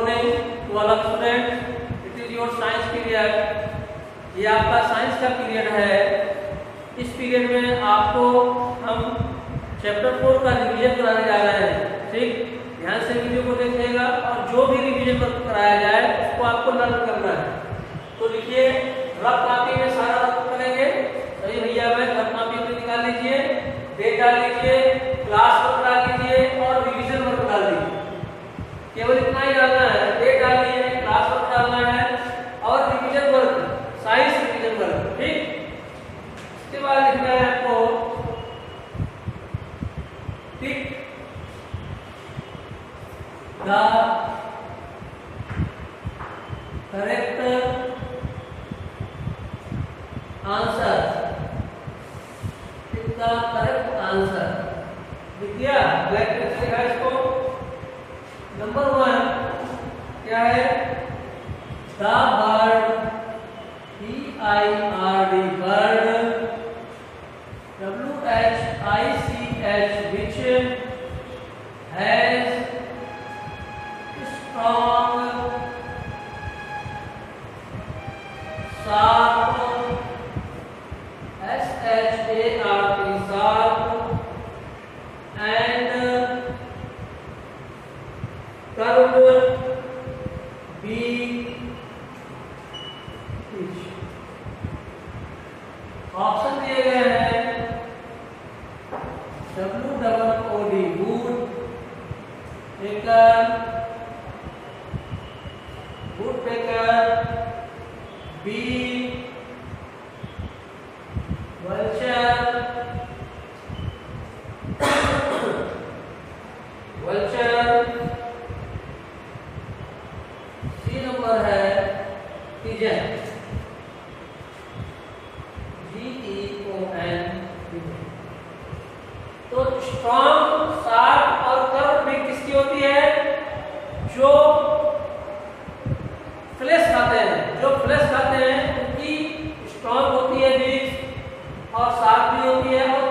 To all student it is your science period ये आपका science का पीरियड है। इस पीरियड में आपको हम चैप्टर फोर का रिवीजन कराने जा रहे हैं। ठीक? ध्यान से वीडियो को देखिएगा और जो भी रिवीजन कराया जाए, उसको आपको लर्न करना है। तो लिखिए रफ कॉपी में सारा रफ करेंगे। सही भैया, मैं रफ कॉपी में निकाल लीजिए। डेट लीजिए। क्लास वर्क डाल लीजिए और रिविजन वर्क डाल दीजिए केवल इतना ही डालना है डेट डालनी है क्लास वर्क डालना है और revision work science revision work ठीक इसके बाद लिखना है आपको टिक द करेक्ट आंसर इसका करेक्ट आंसर लिख दिया ब्लैक से लिखा इसको नंबर वन क्या है? The bird B I R D bird S H A R P sharp and curved B pitch option दिए गए हैं W double O D woodpecker woodpecker, bee, vulture, vulture. C number है pigeon. G E O N तो strong sharp और curve भी किसकी होती है? जो फ्लैश खाते हैं, जो फ्लैश खाते हैं, उनकी स्ट्रॉन्ग होती है बीज और शार्प भी होती है और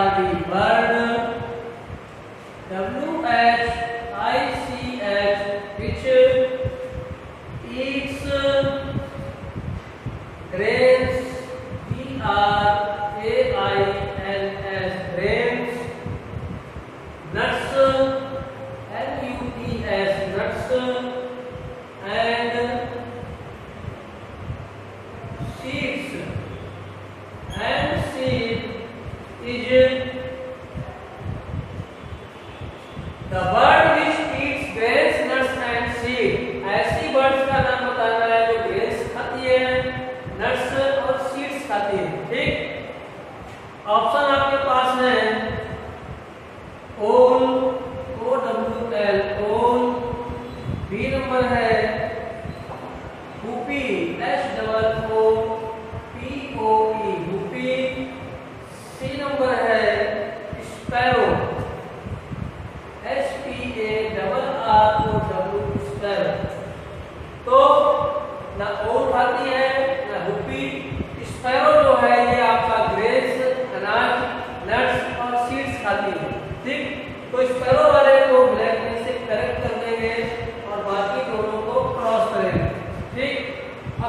are the bird, W H I C H, which eats grains, grains, nuts. The word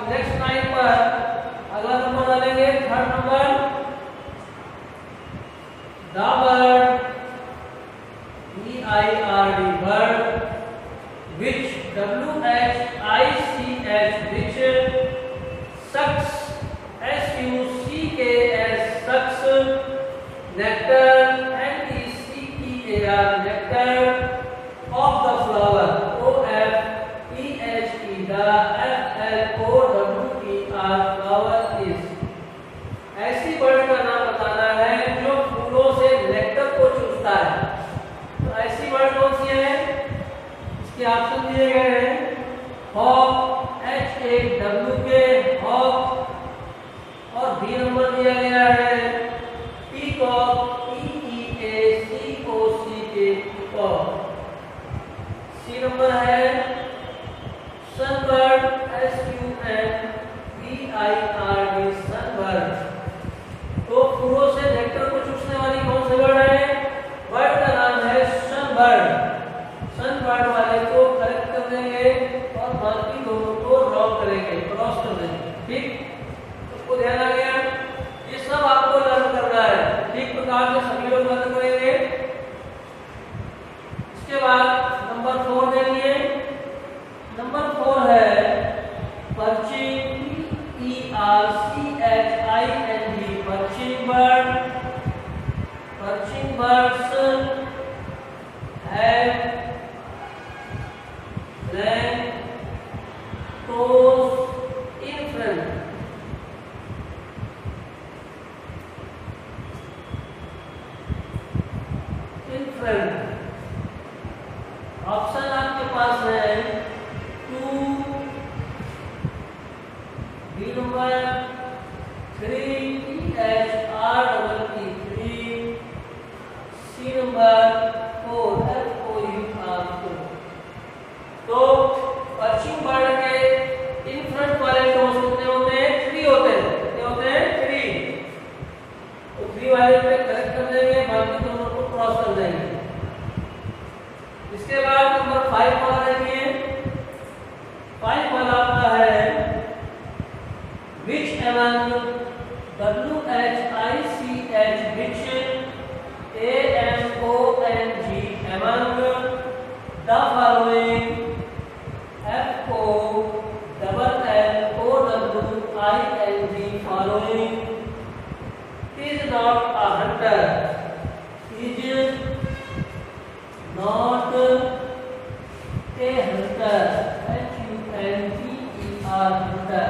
next line पर अगला नंबर डालेंगे third number the bird E I R D bird which W H I C H which option आपके पास है। Two B number three H R double three C number following is not a hunter is not a hunter h u n t e r hunter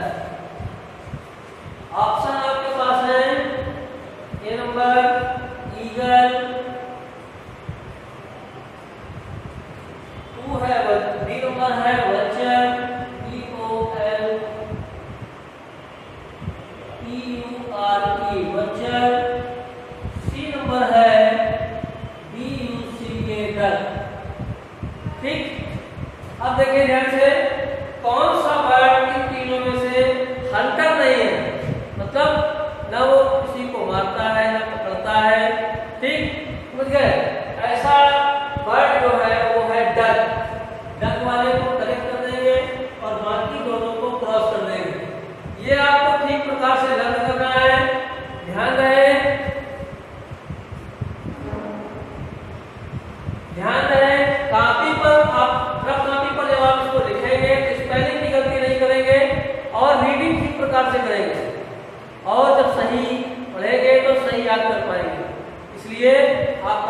option आपके पास है A number U R C number है B U C ठीक? अब देखिए ध्यान से कौन सा बायोटिक तीनों में से हल्का नहीं है?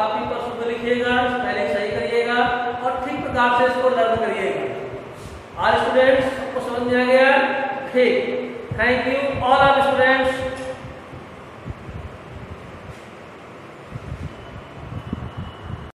कॉपी पर शुद्ध लिखिएगा स्पेलिंग सही करिएगा और ठीक प्रकार से इसको लर्न करिएगा। आज स्टूडेंट्स आपको समझ में आ गया? ठीक। Thank you all our students